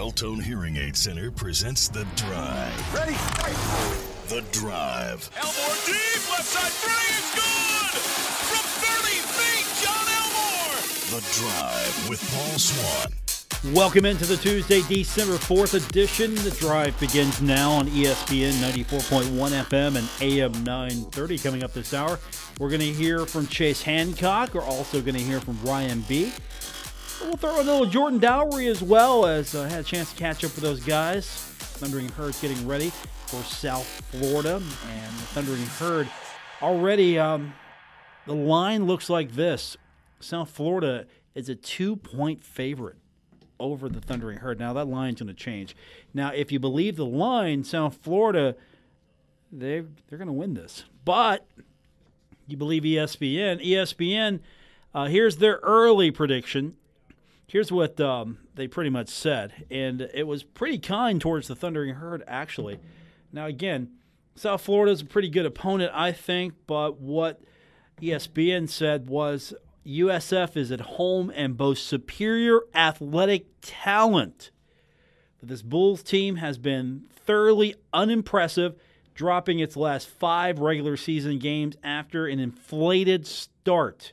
Beltone Hearing Aid Center presents The Drive. Ready? The Drive. Elmore deep, left side three, it's good! From 30 feet, John Elmore! The Drive with Paul Swann. Welcome into the Tuesday, December 4th edition. The drive begins now on E ESPN 94.1 FM and AM 930. Coming up this hour, we're going to hear from Chase Hancock. We're also going to hear from Ryan Bee. We'll throw in a little Jordan Dowry as well, as I had a chance to catch up with those guys. Thundering Herd's getting ready for South Florida, and the Thundering Herd already, um, the line looks like this South Florida is a two point favorite over the Thundering Herd. Now that line's going to change. Now, if you believe the line, South Florida, they they're going to win this. But you believe ESPN, ESPN. Uh, here's their early prediction. Here's what um, they pretty much said, and it was pretty kind towards the Thundering Herd, actually. Now, again, South Florida is a pretty good opponent, I think, but what ESPN said was USF is at home and boasts superior athletic talent. But this Bulls team has been thoroughly unimpressive, dropping its last five regular season games after an inflated start.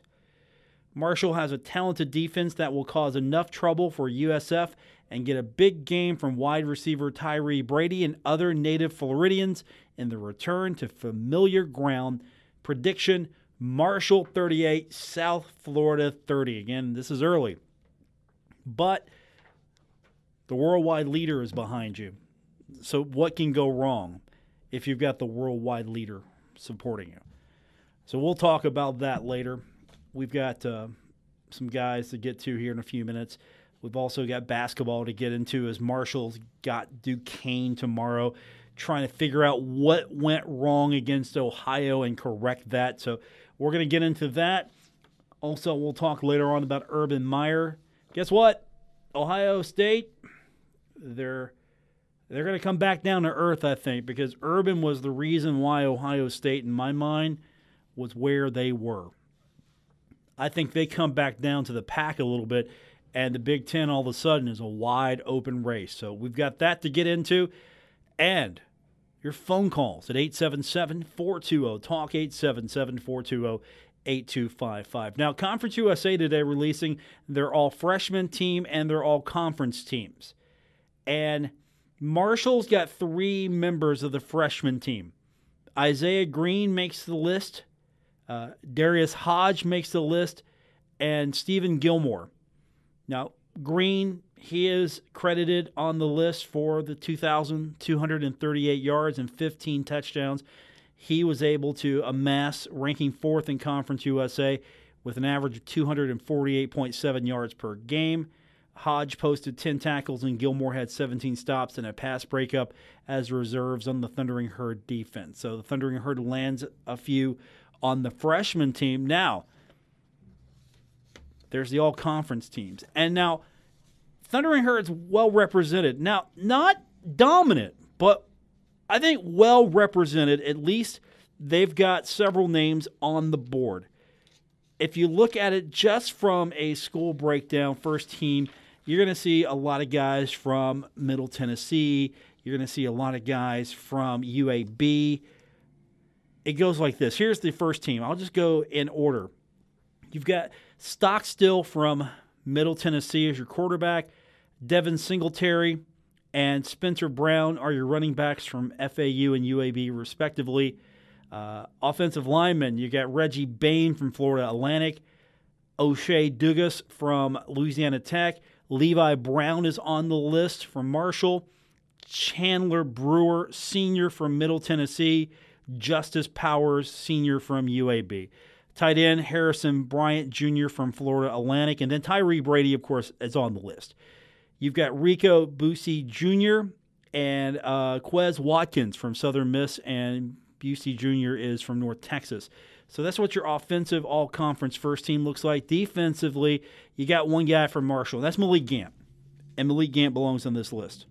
Marshall has a talented defense that will cause enough trouble for USF and get a big game from wide receiver Tyree Brady and other native Floridians in the return to familiar ground. Prediction Marshall 38, South Florida 30. Again, this is early. But the worldwide leader is behind you. So, what can go wrong if you've got the worldwide leader supporting you? So, we'll talk about that later. We've got uh, some guys to get to here in a few minutes. We've also got basketball to get into as Marshall's got Duquesne tomorrow, trying to figure out what went wrong against Ohio and correct that. So, we're going to get into that. Also, we'll talk later on about Urban Meyer. Guess what? Ohio State, they're they're going to come back down to earth, I think, because Urban was the reason why Ohio State, in my mind, was where they were. I think they come back down to the pack a little bit, and the Big Ten all of a sudden is a wide open race. So we've got that to get into, and your phone calls at 877 420 Talk, 877 420 8255. Now, Conference USA today releasing their all freshman team and their all conference teams. And Marshall's got three members of the freshman team. Isaiah Green makes the list, uh, Darius Hodge makes the list, and Stephen Gilmore. Now, Green, he is credited on the list for the 2,238 yards and 15 touchdowns. He was able to amass ranking fourth in Conference USA with an average of 248.7 yards per game. Hodge posted 10 tackles and Gilmore had 17 stops and a pass breakup as reserves on the Thundering Herd defense. So the Thundering Herd lands a few on the freshman team. Now, there's the all conference teams. And now, Thundering Herd's well represented. Now, not dominant, but I think well represented. At least they've got several names on the board. If you look at it just from a school breakdown, first team, you're going to see a lot of guys from Middle Tennessee. You're going to see a lot of guys from UAB. It goes like this. Here's the first team. I'll just go in order. You've got Stockstill from Middle Tennessee as your quarterback. Devin Singletary and Spencer Brown are your running backs from FAU and UAB, respectively. Uh, offensive linemen, you got Reggie Bain from Florida Atlantic, O'Shea Dugas from Louisiana Tech, Levi Brown is on the list from Marshall, Chandler Brewer, senior from Middle Tennessee, Justice Powers, senior from UAB. Tight end Harrison Bryant Jr. from Florida Atlantic, and then Tyree Brady, of course, is on the list. You've got Rico Bussey Jr. and uh, Quez Watkins from Southern Miss, and Bussey Jr. is from North Texas. So that's what your offensive all conference first team looks like. Defensively, you got one guy from Marshall. That's Malik Gant. And Malik Gant belongs on this list.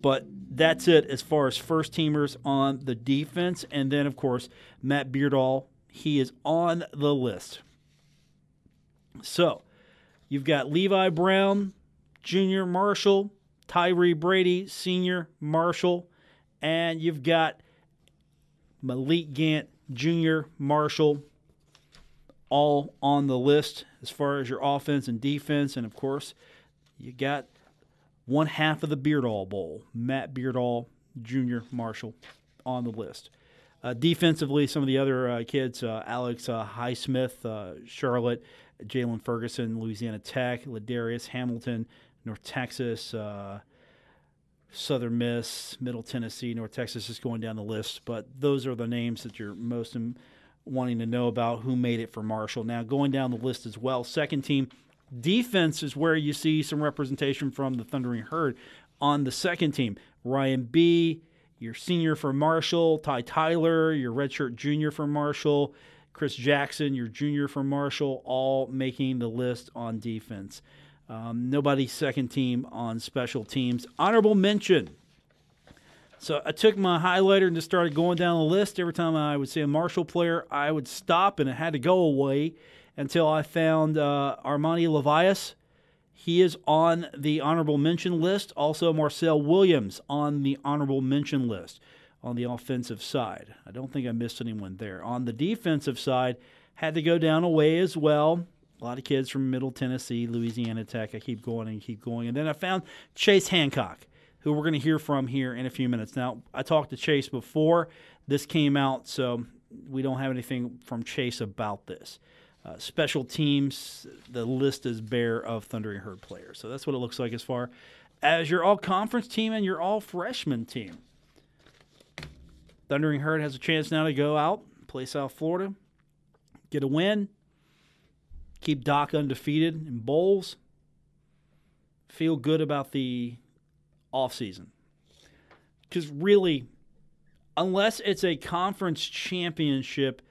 But that's it as far as first teamers on the defense. And then, of course, Matt Beardall, he is on the list. So you've got Levi Brown, Junior Marshall, Tyree Brady, senior, Marshall, and you've got Malik Gant, junior, Marshall, all on the list as far as your offense and defense. And of course, you got one half of the Beardall Bowl, Matt Beardall, junior, Marshall, on the list. Uh, defensively, some of the other uh, kids, uh, Alex uh, Highsmith, uh, Charlotte, Jaylon Ferguson, Louisiana Tech, Ladarius Hamilton, North Texas, uh, Southern Miss, Middle Tennessee, North Texas is going down the list. But those are the names that you're most wanting to know about who made it for Marshall. Now, going down the list as well, second team defense is where you see some representation from the Thundering Herd on the second team. Ryan Bee., your senior for Marshall, Ty Tyler, your redshirt junior for Marshall, Chris Jackson, your junior for Marshall, all making the list on defense. Um, nobody second team on special teams. Honorable mention. So I took my highlighter and just started going down the list. Every time I would see a Marshall player, I would stop and it had to go away until I found uh, Armani Levias. He is on the honorable mention list. Also, Marcel Williams on the honorable mention list on the offensive side. I don't think I missed anyone there. On the defensive side, had to go down a way as well. A lot of kids from Middle Tennessee, Louisiana Tech. I keep going and keep going. And then I found Chase Hancock, who we're going to hear from here in a few minutes. Now, I talked to Chase before this came out, so we don't have anything from Chase about this. Uh, special teams, the list is bare of Thundering Herd players. So that's what it looks like as far as your all conference team and your all freshman team. Thundering Herd has a chance now to go out, play South Florida, get a win, keep Doc undefeated in bowls, feel good about the offseason. Because really, unless it's a conference championship,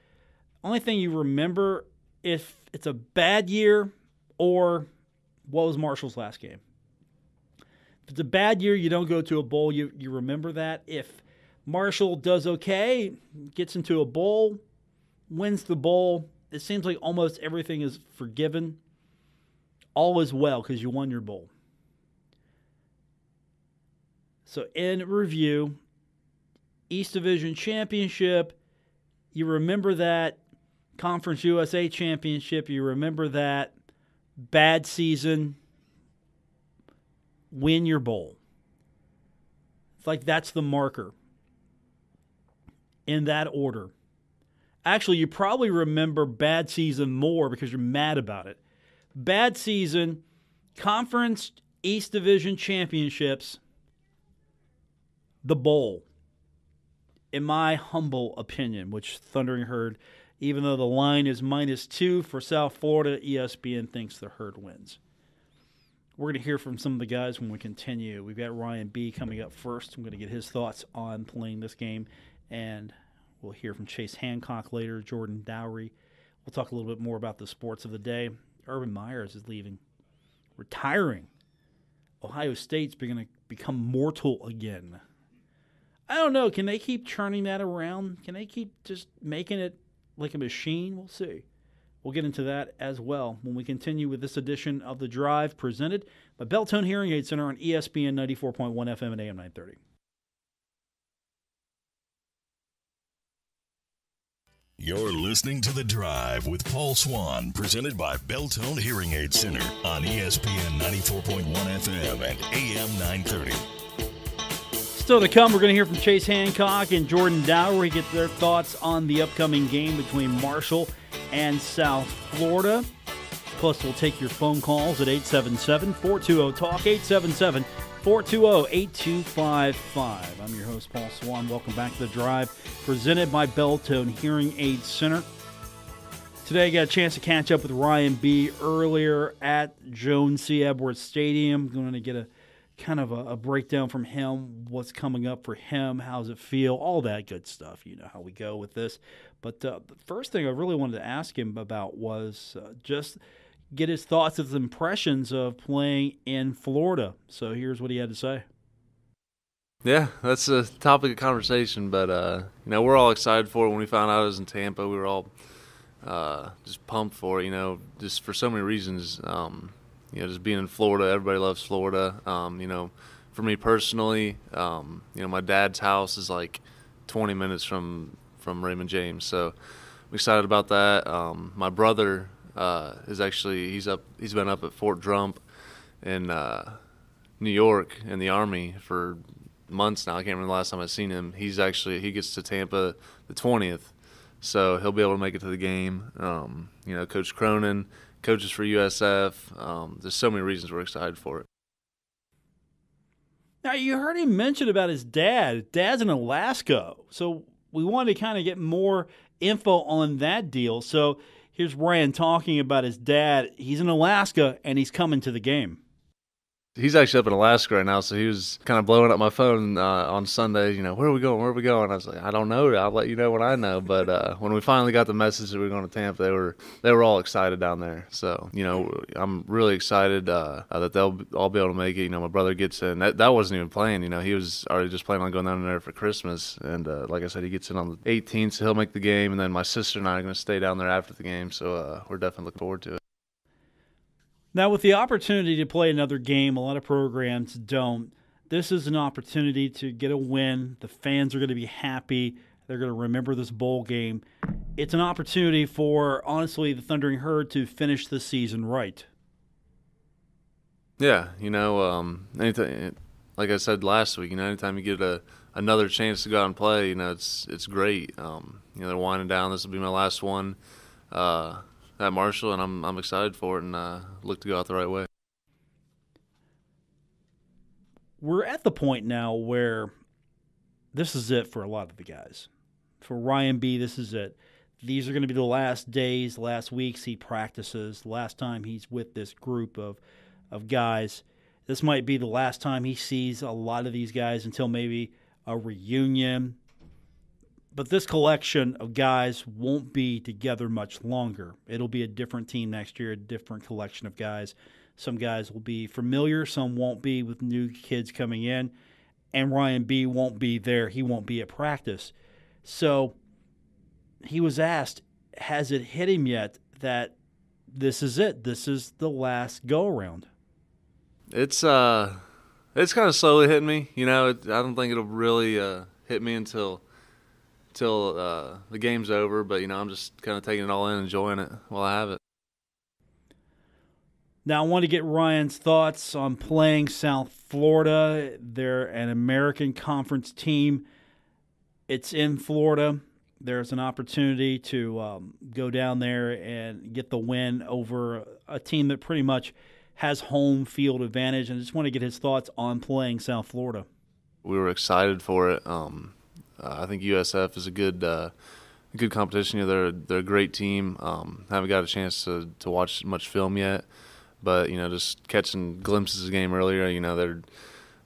only thing you remember if it's a bad year or what was Marshall's last game. If it's a bad year, you don't go to a bowl, you, you remember that. If Marshall does okay, gets into a bowl, wins the bowl, it seems like almost everything is forgiven. All is well because you won your bowl. So, in review, East Division Championship, you remember that Conference USA Championship, you remember that bad season, win your bowl. It's like that's the marker in that order. Actually, you probably remember bad season more because you're mad about it. Bad season, conference East Division championships, the bowl. In my humble opinion, which Thundering Herd, even though the line is minus two for South Florida, ESPN thinks the Herd wins. We're going to hear from some of the guys when we continue. We've got Ryan Bee coming up first. I'm going to get his thoughts on playing this game and We'll hear from Chase Hancock later, Jordan Dowry. We'll talk a little bit more about the sports of the day. Urban Meyer's is leaving, retiring. Ohio State's going to become mortal again. I don't know. Can they keep churning that around? Can they keep just making it like a machine? We'll see. We'll get into that as well when we continue with this edition of The Drive presented by Beltone Hearing Aid Center on ESPN 94.1 FM and AM 930. You're listening to The Drive with Paul Swann, presented by Beltone Hearing Aid Center on ESPN 94.1 FM and AM 930. Still to come, we're going to hear from Chase Hancock and Jordan Dowry get their thoughts on the upcoming game between Marshall and South Florida. Plus, we'll take your phone calls at 877 420 TALK, 877 420 8255. I'm your host, Paul Swann. Welcome back to the drive presented by Beltone Hearing Aid Center. Today, I got a chance to catch up with Ryan Bee. earlier at Joan C. Edwards Stadium. Going to get a kind of a, a, breakdown from him, what's coming up for him, how's it feel, all that good stuff. You know how we go with this. But uh, the first thing I really wanted to ask him about was uh, just get his thoughts, his impressions of playing in Florida. So here's what he had to say. Yeah, that's a topic of conversation, but uh, you know we're all excited for it. When we found out it was in Tampa, we were all uh, just pumped for it. You know, just for so many reasons. Um, you know, just being in Florida, everybody loves Florida. Um, you know, for me personally, um, you know, my dad's house is like 20 minutes from from Raymond James, so I'm excited about that. Um, my brother uh, is actually he's up he's been up at Fort Drum in uh, New York in the Army for months now. I can't remember the last time I've seen him. He's actually he gets to Tampa the 20th, so he'll be able to make it to the game. Um, you know, Coach Cronin coaches for USF. Um, there's so many reasons we're excited for it. Now you heard him mention about his dad. Dad's in Alaska, so we wanted to kind of get more info on that deal. So here's Ryan talking about his dad. He's in Alaska and he's coming to the game he's actually up in Alaska right now, so he was kind of blowing up my phone uh, on Sunday. You know, where are we going? Where are we going? I was like, I don't know. I'll let you know when I know. But uh, when we finally got the message that we were going to Tampa, they were they were all excited down there. So you know, I'm really excited uh, that they'll all be able to make it. You know, my brother gets in. That, that wasn't even playing. You know, he was already just planning on going down there for Christmas. And uh, like I said, he gets in on the 18th, so he'll make the game. And then my sister and I are going to stay down there after the game. So uh, we're definitely looking forward to it. Now, with the opportunity to play another game, a lot of programs don't. This is an opportunity to get a win. The fans are going to be happy. They're going to remember this bowl game. It's an opportunity for, honestly, the Thundering Herd to finish the season right. Yeah, you know, um, anytime, like I said last week, you know, anytime you get a another chance to go out and play, you know, it's it's great. Um, you know, they're winding down. This will be my last one. Uh, at Marshall, and I'm I'm excited for it and uh, look to go out the right way. We're at the point now where this is it for a lot of the guys. For Ryan Bee, this is it. These are going to be the last days, last weeks he practices, last time he's with this group of of guys. This might be the last time he sees a lot of these guys until maybe a reunion, but this collection of guys won't be together much longer. It'll be a different team next year, a different collection of guys. Some guys will be familiar, some won't be with new kids coming in. And Ryan Bee won't be there. He won't be at practice. So he was asked, Has it hit him yet that this is it? This is the last go around? It's uh it's kind of slowly hitting me. You know, it, I don't think it'll really uh, hit me until till uh, the game's over. But you know, I'm just kind of taking it all in, enjoying it while I have it. Now, I want to get Ryan's thoughts on playing South Florida. They're an American Conference team. It's in Florida. There's an opportunity to um, go down there and get the win over a team that pretty much has home field advantage. And I just want to get his thoughts on playing South Florida. We were excited for it. Um, I think USF is a good uh, good competition. You know, they're they're a great team. Um, haven't got a chance to, to watch much film yet, but you know, just catching glimpses of the game earlier. You know, they're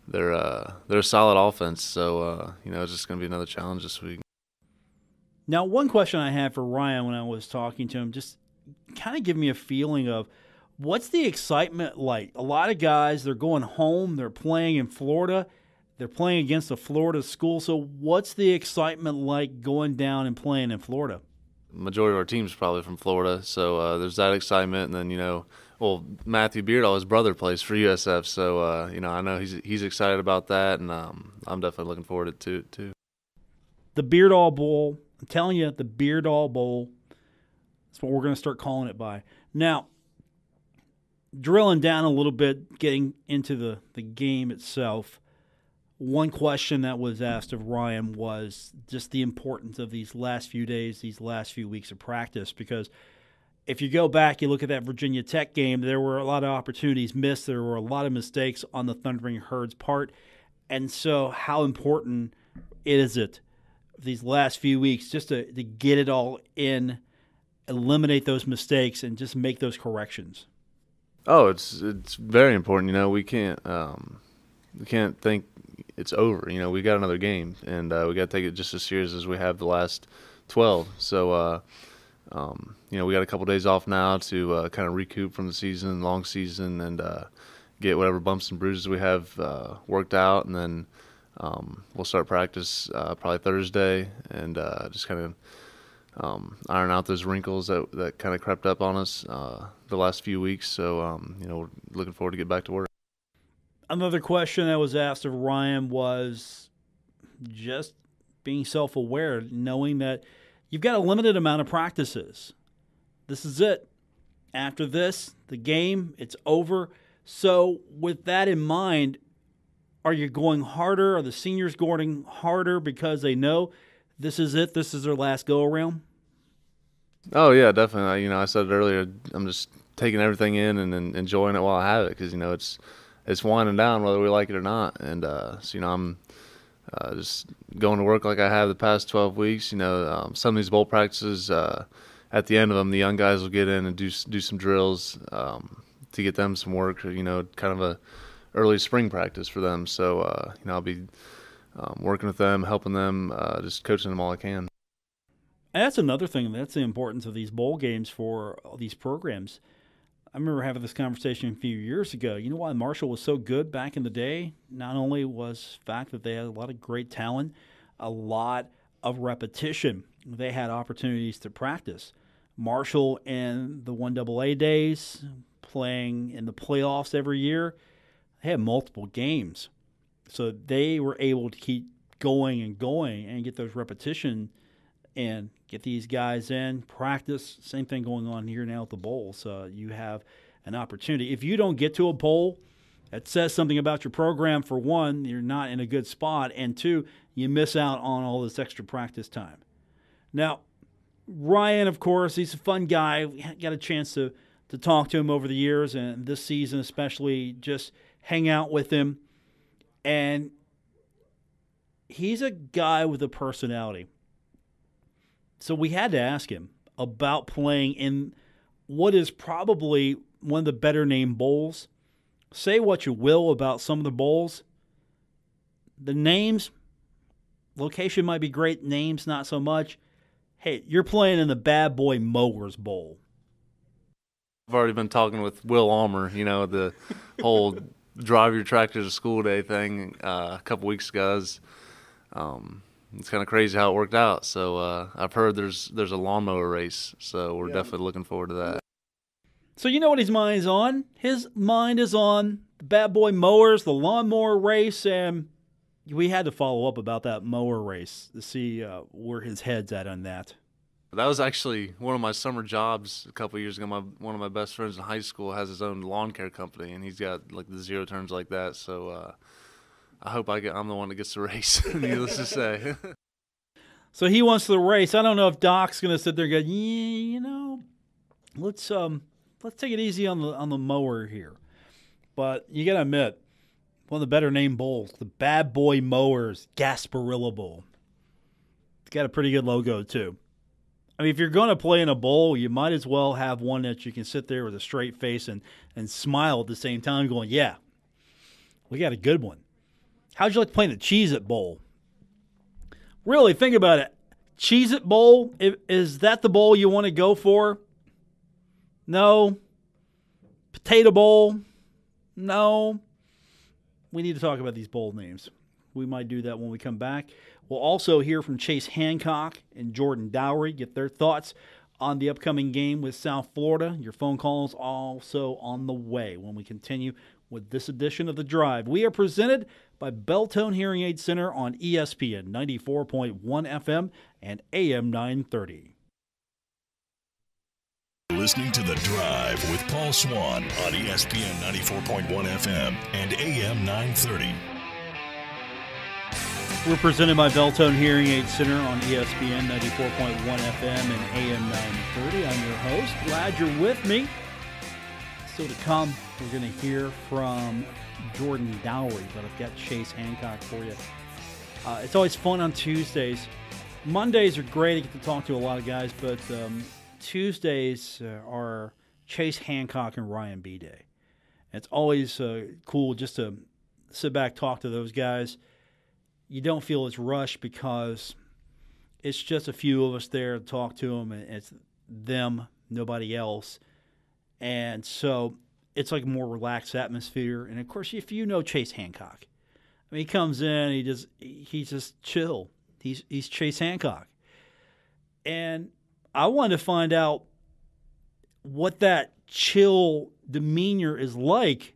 they're uh, they're a solid offense. So uh, you know, it's just going to be another challenge this week. Now, one question I had for Ryan when I was talking to him, just kind of give me a feeling of what's the excitement like. A lot of guys, they're going home, they're playing in Florida they're playing against a Florida school. So, what's the excitement like going down and playing in Florida? Majority of our team's probably from Florida, so uh, there's that excitement. And then you know, well, Matthew Beardall, his brother, plays for USF, so uh, you know, I know he's he's excited about that, and um, I'm definitely looking forward to it too. The Beardall Bowl. I'm telling you, the Beardall Bowl. That's what we're going to start calling it by. Now, drilling down a little bit, getting into the, the game itself one question that was asked of Ryan was just the importance of these last few days, these last few weeks of practice. Because if you go back, you look at that Virginia Tech game, there were a lot of opportunities missed. There were a lot of mistakes on the Thundering Herd's part. And so, how important is it these last few weeks just to, to get it all in, eliminate those mistakes, and just make those corrections? Oh, it's it's very important. You know, we can't um, we can't think it's over. You know, we got another game, and uh, we got to take it just as serious as we have the last twelve. So, uh, um, you know, we got a couple days off now to uh, kind of recoup from the season, long season, and uh, get whatever bumps and bruises we have uh, worked out, and then um, we'll start practice uh, probably Thursday, and just kind of. Um, iron out those wrinkles that that kind of crept up on us the last few weeks. So um, you know, we're looking forward to get back to work. Another question that was asked of Ryan was just being self aware, knowing that you've got a limited amount of practices. This is it. After this, the game, it's over. So, with that in mind, are you going harder? Are the seniors going harder because they know this is it? This is their last go around? Oh yeah, definitely. You know, I said earlier. I'm just taking everything in and, and enjoying it while I have it because you know it's it's winding down whether we like it or not. And uh, so you know, I'm uh, just going to work like I have the past 12 weeks. You know, um, some of these bowl practices, uh, at the end of them, the young guys will get in and do do some drills um, to get them some work. You know, kind of a early spring practice for them. So uh, you know, I'll be um, working with them, helping them, uh, just coaching them all I can. And that's another thing. That's the importance of these bowl games for these programs. I remember having this conversation a few years ago. You know why Marshall was so good back in the day? Not only was the fact that they had a lot of great talent, a lot of repetition. They had opportunities to practice. Marshall in the 1AA days, playing in the playoffs every year, they had multiple games. So they were able to keep going and going and get those repetition and get these guys in, practice. Same thing going on here now at the bowl. So you have an opportunity. If you don't get to a bowl, it says something about your program. For one, you're not in a good spot, and two, you miss out on all this extra practice time. Now, Ryan, of course, he's a fun guy. We got a chance to to talk to him over the years, and this season especially, just hang out with him. And he's a guy with a personality. So we had to ask him about playing in what is probably one of the better named bowls. Say what you will about some of the bowls. The names, location might be great, names not so much. Hey, you're playing in the Bad Boy Mowers Bowl. I've already been talking with Will Almer, you know, the whole drive your tractor to school day thing uh, a couple weeks ago. Um, it's kind of crazy how it worked out. So uh, I've heard there's there's a lawnmower race, so we're yeah. definitely looking forward to that. So you know what his mind is on? His mind is on the bad boy mowers, the lawnmower race, and we had to follow up about that mower race to see uh, where his head's at on that. That was actually one of my summer jobs a couple years ago. My one of my best friends in high school has his own lawn care company, and he's got like the zero turns like that. So uh, I hope I get, I'm the one that gets the race. needless to say. so he wants the race. I don't know if Doc's going to sit there and go, yeah, you know, let's um let's take it easy on the on the mower here. But you got to admit, one of the better named bowls, the Bad Boy Mowers Gasparilla Bowl. It's got a pretty good logo too. I mean, if you're going to play in a bowl, you might as well have one that you can sit there with a straight face and, and smile at the same time, going, Yeah, we got a good one. How'd you like playing the Cheez It Bowl? Really, think about it. Cheez It Bowl, is that the bowl you want to go for? No. Potato Bowl? No. We need to talk about these bowl names. We might do that when we come back. We'll also hear from Chase Hancock and Jordan Dowry, get their thoughts on the upcoming game with South Florida. Your phone calls also on the way when we continue with this edition of The Drive. We are presented by Beltone Hearing Aid Center on ESPN 94.1 FM and AM 930. Listening to The Drive with Paul Swann on ESPN 94.1 FM and AM 930. We're presented by Beltone Hearing Aid Center on ESPN 94.1 FM and AM 930. I'm your host. Glad you're with me. Still to come, we're going to hear from Jordan Dowry, but I've got Chase Hancock for you. Uh, it's always fun on Tuesdays. Mondays are great. I get to talk to a lot of guys, but um, Tuesdays uh, are Chase Hancock and Ryan Bee Day. It's always uh, cool just to sit back, talk to those guys. You don't feel as rushed because it's just a few of us there to talk to them, and it's them, nobody else. And so it's like a more relaxed atmosphere. And of course, if you know Chase Hancock, I mean, he comes in, he just he's just chill. He's he's Chase Hancock, and I wanted to find out what that chill demeanor is like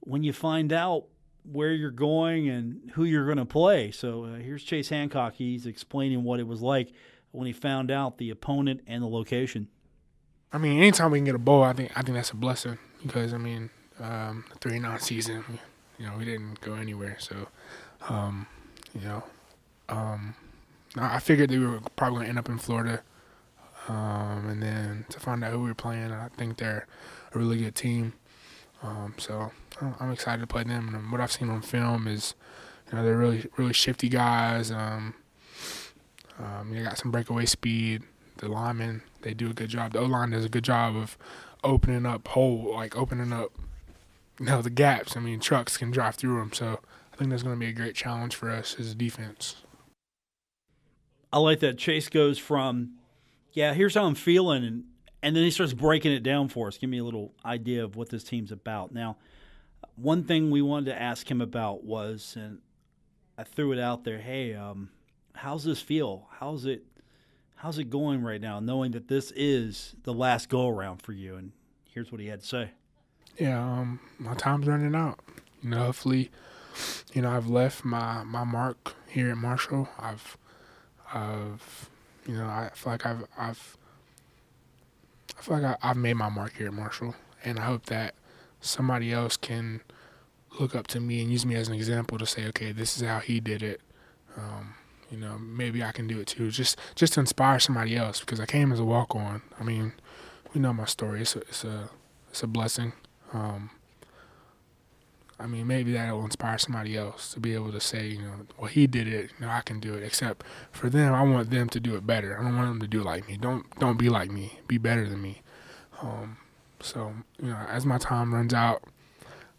when you find out where you're going and who you're going to play. So uh, here's Chase Hancock. He's explaining what it was like when he found out the opponent and the location. I mean, anytime we can get a bowl, I think I think that's a blessing because I mean, um, three nine season, you know, we didn't go anywhere, so um, you know, um, I figured they were probably going to end up in Florida, um, and then to find out who we were playing, I think they're a really good team. Um, so I'm excited to play them. And what I've seen on film is, you know, they're really really shifty guys. Um, they got some breakaway speed. The linemen they do a good job. The O line does a good job of opening up hole, like opening up, you know, the gaps. I mean, trucks can drive through them. So I think that's going to be a great challenge for us as a defense. I like that Chase goes from, yeah, here's how I'm feeling, and and then he starts breaking it down for us. Give me a little idea of what this team's about. Now, one thing we wanted to ask him about was, and I threw it out there. Hey, um, how's this feel? How's it? How's it going right now, knowing that this is the last go around for you? And here's what he had to say. Yeah, um, my time's running out. You know, hopefully, you know, I've left my my mark here at Marshall. I've, I've, you know, I feel like I've I've I feel like I, have made my mark here at Marshall, and I hope that somebody else can look up to me and use me as an example to say, okay, this is how he did it. Um, you know, maybe I can do it too. Just just to inspire somebody else because I came as a walk on. I mean, we know my story. It's a it's a it's a blessing. Um, I mean, maybe that will inspire somebody else to be able to say, you know, well, he did it, you know, I can do it. Except for them, I want them to do it better. I don't want them to do like me. Don't don't be like me. Be better than me. Um, so, you know, as my time runs out,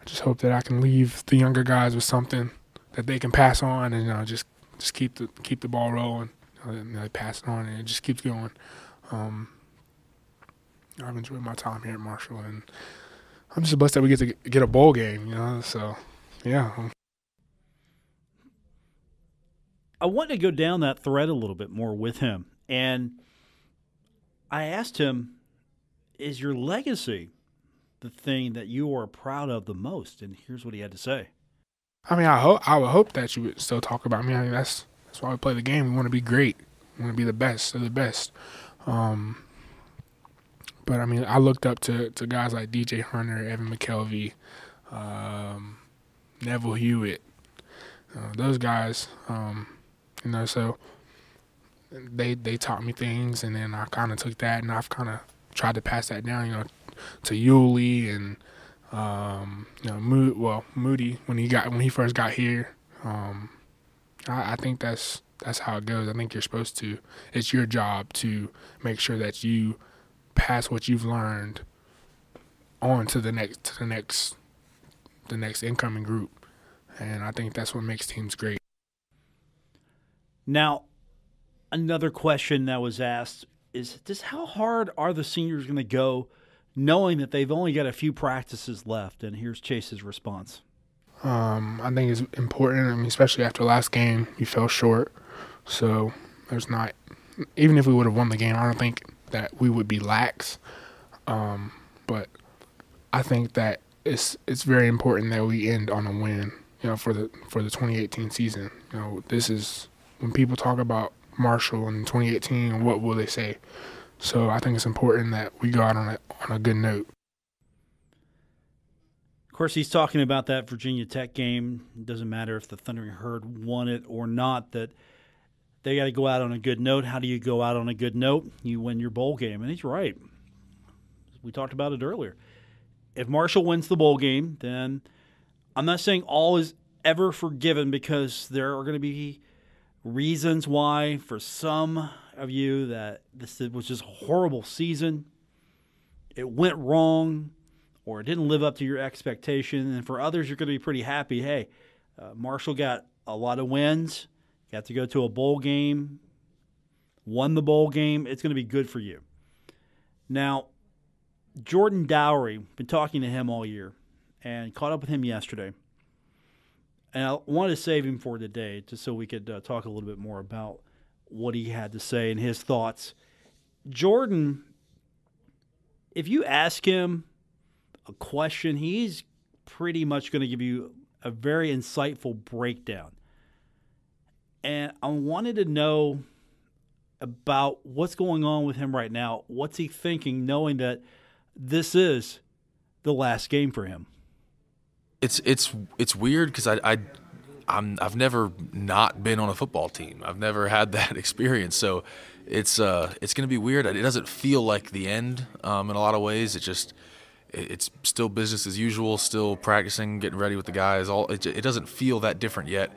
I just hope that I can leave the younger guys with something that they can pass on, and you know, just just keep the keep the ball rolling. And they pass it on, and it just keeps going. Um, I've enjoyed my time here at Marshall, and I'm just blessed that we get to get a bowl game, you know. So, yeah. I want to go down that thread a little bit more with him, and I asked him, "Is your legacy the thing that you are proud of the most?" And here's what he had to say. I mean, I hope I would hope that you would still talk about me. I mean, that's that's why we play the game. We want to be great. We want to be the best of the best. Um, but I mean, I looked up to, to guys like DJ Hunter, Evan McKelvey, um, Neville Hewitt. Uh, those guys, um, you know, so they they taught me things, and then I kind of took that, and I've kind of tried to pass that down, you know, to Yuli and um, you know, well, Moody when he got when he first got here. Um, I, I think that's that's how it goes. I think you're supposed to. It's your job to make sure that you pass what you've learned on to the next to the next the next incoming group. And I think that's what makes teams great. Now, another question that was asked is just how hard are the seniors going to go knowing that they've only got a few practices left? And here's Chase's response. Um, I think it's important. I mean, especially after last game, you fell short. So there's not, even if we would have won the game, I don't think that we would be lax. Um, but I think that it's it's very important that we end on a win. You know, for the for the 2018 season. You know, this is when people talk about Marshall in 2018. What will they say? So I think it's important that we go out on a on a good note. Of course, he's talking about that Virginia Tech game. It doesn't matter if the Thundering Herd won it or not. That they got to go out on a good note. How do you go out on a good note? You win your bowl game. And he's right. We talked about it earlier. If Marshall wins the bowl game, then I'm not saying all is ever forgiven because there are going to be reasons why, for some of you, that this was just a horrible season. It went wrong or it didn't live up to your expectation. And for others, you're going to be pretty happy. Hey, uh, Marshall got a lot of wins Got to go to a bowl game, won the bowl game. It's going to be good for you. Now, Jordan Dowry, been talking to him all year and caught up with him yesterday. And I wanted to save him for today just so we could uh, talk a little bit more about what he had to say and his thoughts. Jordan, if you ask him a question, he's pretty much going to give you a very insightful breakdown. And I wanted to know about what's going on with him right now. What's he thinking, knowing that this is the last game for him? It's it's it's weird because I, I I'm I've never not been on a football team. I've never had that experience. So it's uh it's gonna be weird. It doesn't feel like the end um, in a lot of ways. It just it's still business as usual. Still practicing, getting ready with the guys. All it, it doesn't feel that different yet.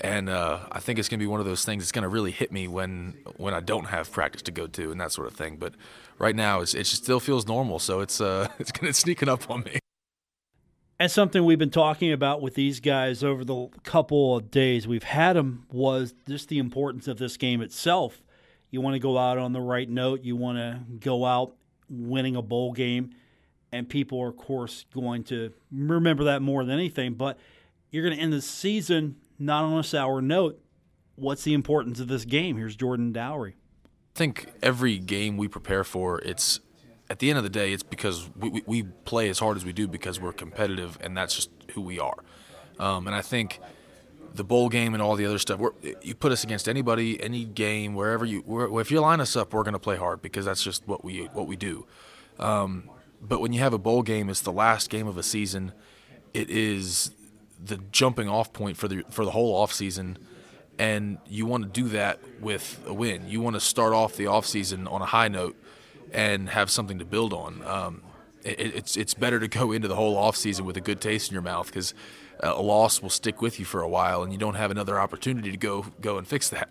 And uh, I think it's gonna be one of those things that's gonna really hit me when when I don't have practice to go to and that sort of thing. But right now, it's, it still feels normal. So it's uh it's gonna sneaking up on me. And something we've been talking about with these guys over the couple of days we've had them was just the importance of this game itself. You want to go out on the right note. You want to go out winning a bowl game. And people are, of course, going to remember that more than anything. But you're going to end the season not on a sour note. What's the importance of this game? Here's Jordan Dowry. I think every game we prepare for, it's at the end of the day, it's because we, we, we, play as hard as we do because we're competitive, and that's just who we are. Um, and I think the bowl game and all the other stuff, you put us against anybody, any game, wherever you, if you line us up, we're going to play hard because that's just what we what we do. Um, but when you have a bowl game, it's the last game of a season. It is the jumping off point for the for the whole off season and you want to do that with a win. You want to start off the off season on a high note and have something to build on. Um, it, it's it's better to go into the whole off season with a good taste in your mouth because a loss will stick with you for a while, and you don't have another opportunity to go go and fix that.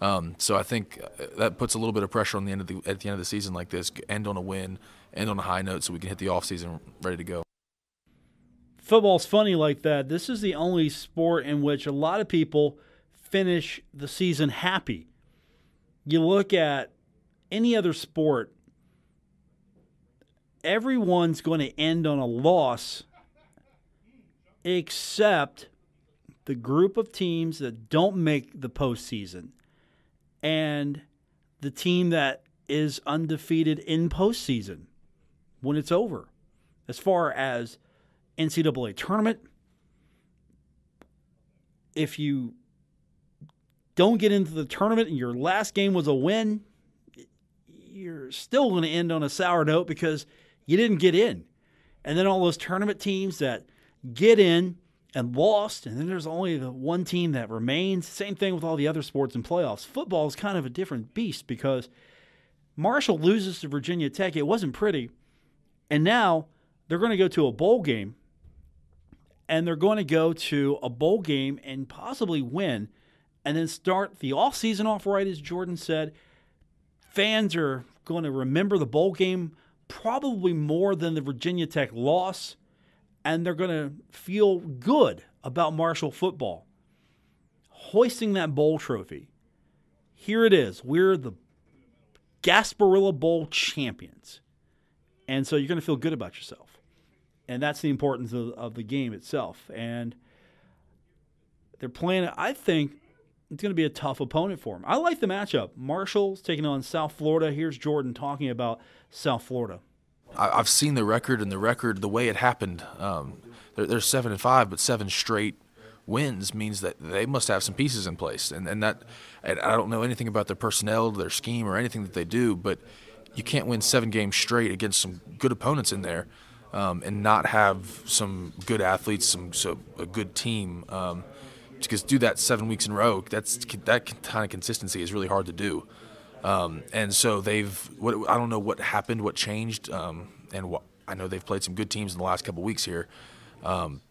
Um, so I think uh, that puts a little bit of pressure on the end of the at the end of the season like this. End on a win, end on a high note, so we can hit the off season ready to go. Football's funny like that. This is the only sport in which a lot of people finish the season happy. You look at any other sport, everyone's going to end on a loss except the group of teams that don't make the postseason and the team that is undefeated in postseason when it's over. As far as NCAA tournament, if you don't get into the tournament and your last game was a win, you're still going to end on a sour note because you didn't get in. And then all those tournament teams that get in and lost, and then there's only the one team that remains. Same thing with all the other sports and playoffs. Football is kind of a different beast because Marshall loses to Virginia Tech. It wasn't pretty. And now they're going to go to a bowl game, and they're going to go to a bowl game and possibly win, and then start the off season off right, as Jordan said. Fans are going to remember the bowl game probably more than the Virginia Tech loss, and they're going to feel good about Marshall football. Hoisting that bowl trophy. Here it is. We're the Gasparilla Bowl champions. And so you're going to feel good about yourself. And that's the importance of, of the game itself. And they're playing, I think, it's going to be a tough opponent for him. I like the matchup. Marshall's taking on South Florida. Here's Jordan talking about South Florida. I've seen the record and the record, the way it happened. Um, they're, they're, seven and five, but seven straight wins means that they must have some pieces in place. And, and that, and I don't know anything about their personnel, their scheme, or anything that they do, but you can't win seven games straight against some good opponents in there um, and not have some good athletes, some so a good team. Um, because do that seven weeks in a row, that's that kind of consistency is really hard to do. Um, and so they've, what, I don't know what happened, what changed, um, and what, I know they've played some good teams in the last couple weeks here, um,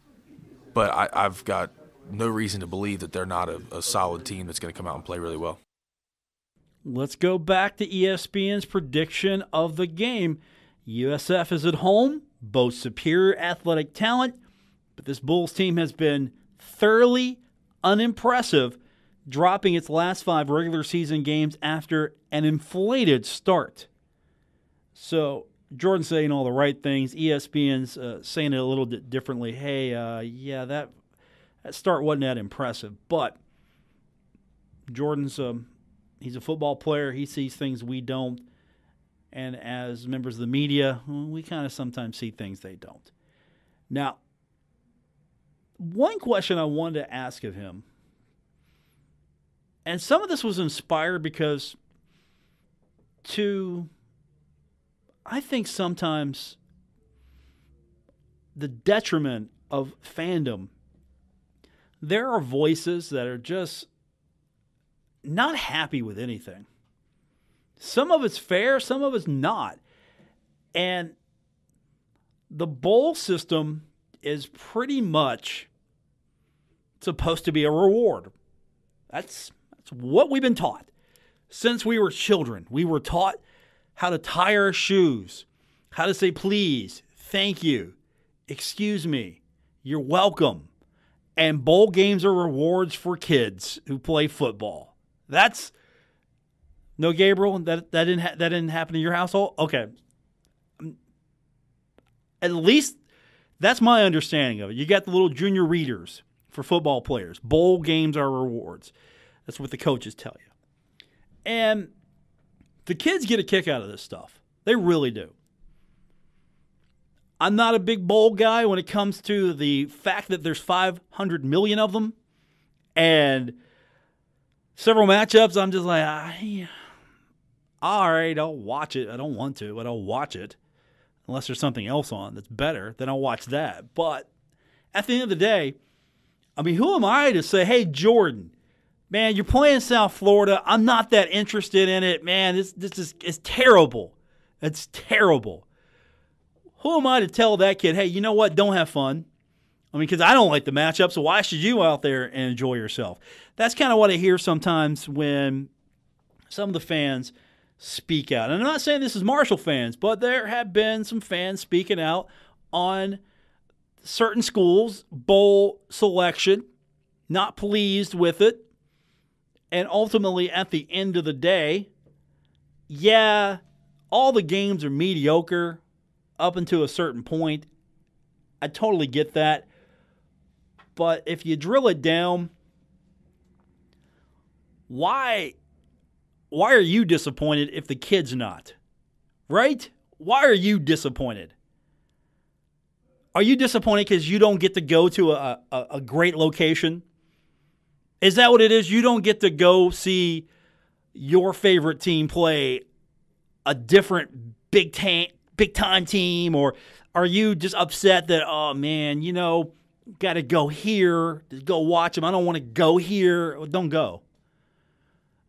but I, have got no reason to believe that they're not a, a solid team that's going to come out and play really well. Let's go back to ESPN's prediction of the game. USF is at home, boasts superior athletic talent, but this Bulls team has been thoroughly unimpressive, dropping its last five regular season games after an inflated start. So Jordan's saying all the right things. ESPN's uh, saying it a little bit differently. Hey, uh, yeah, that that start wasn't that impressive, but Jordan's um, he's a football player. He sees things we don't, and as members of the media, we kind of sometimes see things they don't. Now, one question I wanted to ask of him, and some of this was inspired because to, I think sometimes the detriment of fandom, there are voices that are just not happy with anything. Some of it's fair, some of it's not. And the bowl system is pretty much supposed to be a reward. That's that's what we've been taught since we were children. We were taught how to tie our shoes, how to say please, thank you, excuse me, you're welcome. And bowl games are rewards for kids who play football. That's no Gabriel. That that didn't ha- that didn't happen in your household. Okay, at least that's my understanding of it. You got the little junior readers for football players. Bowl games are rewards. That's what the coaches tell you. And the kids get a kick out of this stuff. They really do. I'm not a big bowl guy when it comes to the fact that there's 500 million of them and several matchups. I'm just like, ah, I, all right, I'll watch it. I don't want to, but I'll watch it unless there's something else on that's better, then I'll watch that. But at the end of the day, I mean, who am I to say, hey, Jordan, man, you're playing South Florida. I'm not that interested in it, man. This this is it's terrible. It's terrible. Who am I to tell that kid, hey, you know what? Don't have fun. I mean, because I don't like the matchup, so why should you out there and enjoy yourself? That's kind of what I hear sometimes when some of the fans – speak out. And I'm not saying this is Marshall fans, but there have been some fans speaking out on certain schools' bowl selection, not pleased with it. And ultimately, at the end of the day, yeah, all the games are mediocre up until a certain point. I totally get that. But if you drill it down, why why are you disappointed if the kid's not? Right? Why are you disappointed? Are you disappointed because you don't get to go to a, a, a, great location? Is that what it is? You don't get to go see your favorite team play a different big time big time team, or are you just upset that oh man, you know, got to go here go watch them? I don't want to go here. Don't go.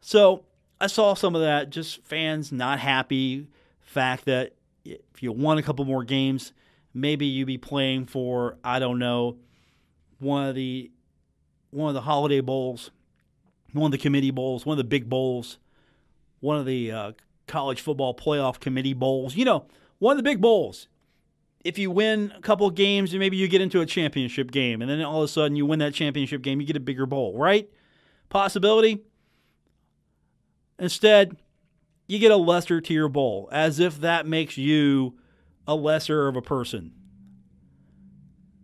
So I saw some of that. Just fans not happy. Fact that if you won a couple more games, maybe you'd be playing for I don't know one of the one of the holiday bowls, one of the committee bowls, one of the big bowls, one of the uh, college football playoff committee bowls. You know, one of the big bowls. If you win a couple of games, and maybe you get into a championship game, and then all of a sudden you win that championship game, you get a bigger bowl, right? Possibility. Instead, you get a lesser tier bowl, as if that makes you a lesser of a person.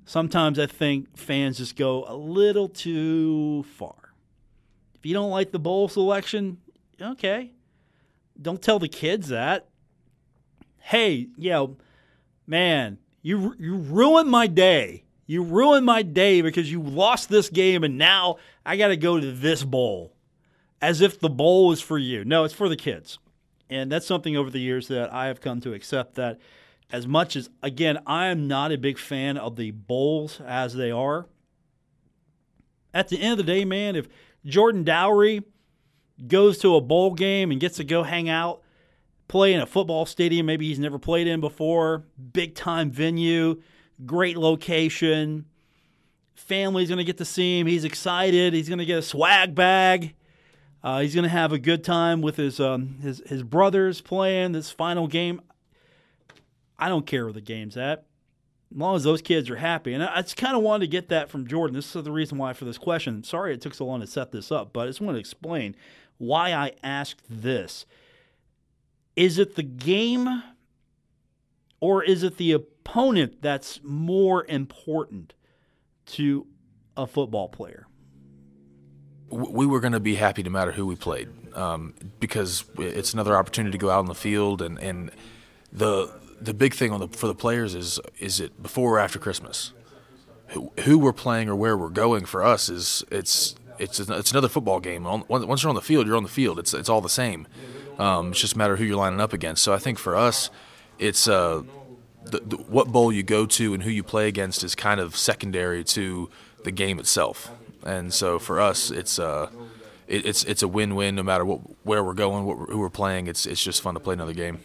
Sometimes I think fans just go a little too far. If you don't like the bowl selection, okay. Don't tell the kids that. Hey, yeah, man, you you ruined my day. You ruined my day because you lost this game and now I got to go to this bowl as if the bowl is for you. No, it's for the kids. And that's something over the years that I have come to accept that as much as, again, I am not a big fan of the bowls as they are. At the end of the day, man, if Jordan Dowry goes to a bowl game and gets to go hang out, play in a football stadium maybe he's never played in before, big time venue, great location, family's going to get to see him. He's excited. He's going to get a swag bag. Uh, he's going to have a good time with his um, his his brothers playing this final game. I don't care where the game's at, as long as those kids are happy. And I, just kind of wanted to get that from Jordan. This is the reason why for this question. Sorry it took so long to set this up, but I just want to explain why I asked this. Is it the game, or is it the opponent that's more important to a football player? we were going to be happy no matter who we played um, because it's another opportunity to go out on the field and, and the the big thing on the for the players is is it before or after Christmas. who, who we're playing or where we're going for us is it's it's it's another football game. Once you're on the field, you're on the field. It's it's all the same. Um, it's just a matter of who you're lining up against. So I think for us, it's uh, the, the, what bowl you go to and who you play against is kind of secondary to the game itself. And so for us, it's uh, it, it's it's a win-win no matter what where we're going, what, who we're playing. It's it's just fun to play another game.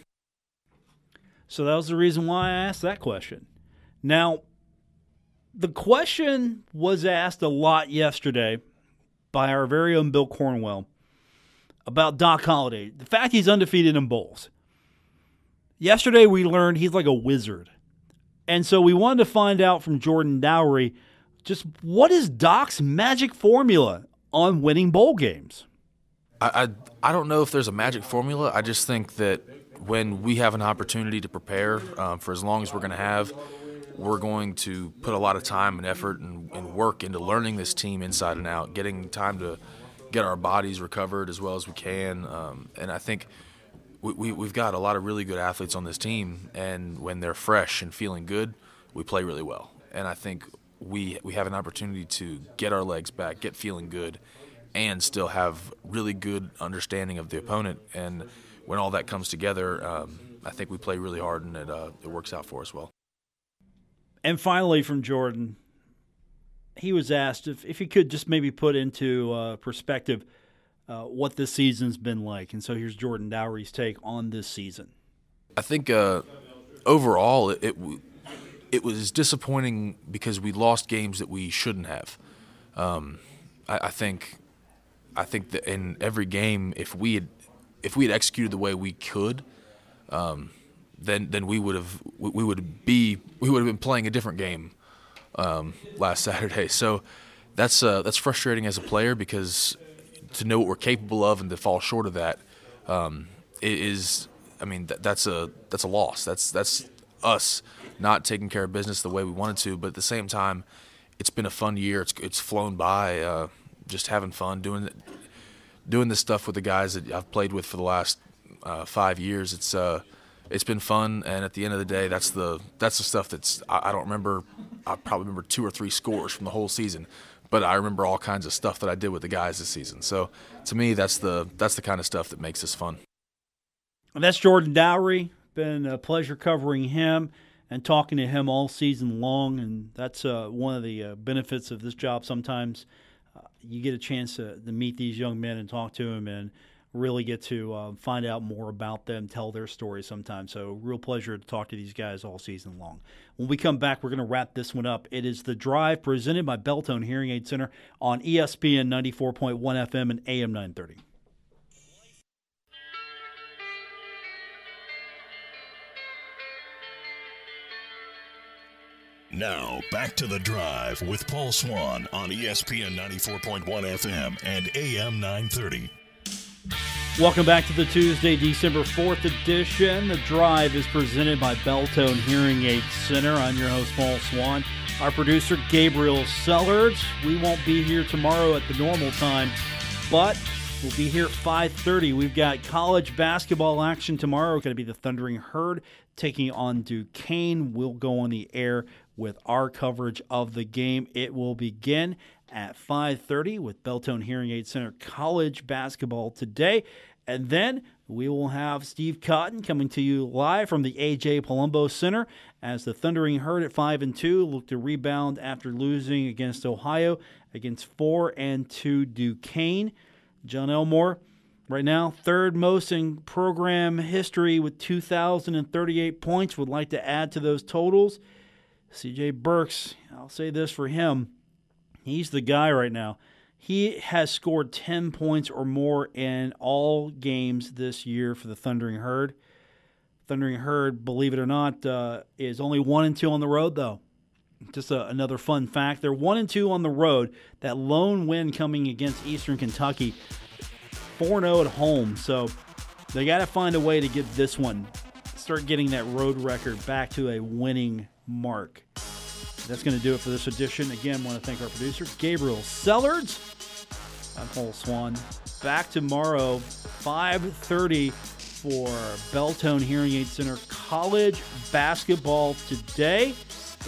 So that was the reason why I asked that question. Now, the question was asked a lot yesterday by our very own Bill Cornwell about Doc Holliday. The fact he's undefeated in bowls. Yesterday we learned he's like a wizard. And so we wanted to find out from Jordan Dowry just what is Doc's magic formula on winning bowl games? I, I, I don't know if there's a magic formula. I just think that when we have an opportunity to prepare um, for as long as we're going to have, we're going to put a lot of time and effort and, and, work into learning this team inside and out, getting time to get our bodies recovered as well as we can. Um, and I think we, we, have got a lot of really good athletes on this team, and when they're fresh and feeling good, we play really well. And I think we we have an opportunity to get our legs back, get feeling good, and still have really good understanding of the opponent. And when all that comes together, um, I think we play really hard, and it uh, it works out for us well. And finally, from Jordan, he was asked if if he could just maybe put into uh, perspective. Uh, what this season's been like. And so here's Jordan Dowry's take on this season. I think uh, overall, it, it, it was disappointing because we lost games that we shouldn't have. Um, I, I, think I think that in every game, if we had if we had executed the way we could, um, then then we would have we would be we would have been playing a different game um, last Saturday. So that's uh, that's frustrating as a player because to know what we're capable of and to fall short of that um, is I mean that, that's a that's a loss. That's that's us not taking care of business the way we wanted to. But at the same time, it's been a fun year. It's it's flown by. Uh, just having fun doing doing this stuff with the guys that I've played with for the last uh, five years. It's uh, it's been fun, and at the end of the day, that's the that's the stuff that's I, I don't remember. I probably remember two or three scores from the whole season, but I remember all kinds of stuff that I did with the guys this season. So to me, that's the that's the kind of stuff that makes this fun. And that's Jordan Dowry. Been a pleasure covering him and talking to him all season long. And that's uh, one of the uh, benefits of this job. Sometimes you get a chance to, to, meet these young men and talk to them and really get to uh, find out more about them, tell their story sometimes. So, real pleasure to talk to these guys all season long. When we come back, we're going to wrap this one up. It is The Drive presented by Beltone Hearing Aid Center on ESPN 94.1 FM and AM 930. Now, back to the drive with Paul Swann on ESPN 94.1 FM and AM 930. Welcome back to the Tuesday, December 4th edition. The drive is presented by Beltone Hearing Aid Center. I'm your host, Paul Swann. Our producer, Gabriel Sellards. We won't be here tomorrow at the normal time, but we'll be here at 5.30. We've got college basketball action tomorrow. It's Going to be the Thundering Herd taking on Duquesne. We'll go on the air with our coverage of the game. It will begin at 5:30 with Beltone Hearing Aid Center college basketball today. And then we will have Steve Cotton coming to you live from the AJ Palumbo Center as the Thundering Herd at 5 and 2 look to rebound after losing against Ohio against 4 and 2 Duquesne. Jon Elmore right now third most in program history with 2038 points would like to add to those totals. CJ Burks, I'll say this for him. He's the guy right now. He has scored 10 points or more in all games this year for the Thundering Herd. Thundering Herd, believe it or not, uh, is only 1 and 2 on the road, though. Just a, another fun fact. They're 1 and 2 on the road. That lone win coming against Eastern Kentucky, 4 0 at home. So they got to find a way to get this one, start getting that road record back to a winning mark. That's going to do it for this edition. Again, want to thank our producer, Gabriel Sellards. I'm Paul Swann. Back tomorrow, 5.30 for Beltone Hearing Aid Center College Basketball Today.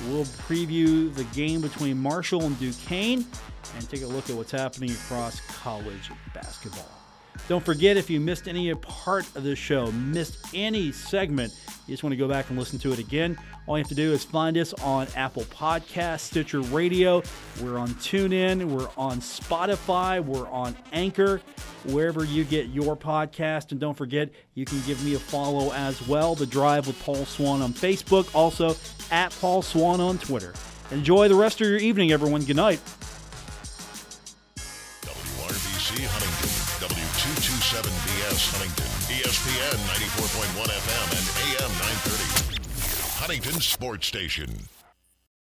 We'll preview the game between Marshall and Duquesne and take a look at what's happening across college basketball. Don't forget, if you missed any part of the show, missed any segment, you just want to go back and listen to it again, all you have to do is find us on Apple Podcasts, Stitcher Radio. We're on TuneIn. We're on Spotify. We're on Anchor, wherever you get your podcast. And don't forget, you can give me a follow as well. The Drive with Paul Swann on Facebook, also at Paul Swann on Twitter. Enjoy the rest of your evening, everyone. Good night. Huntington, ESPN 94.1 FM and AM 930. Huntington Sports Station.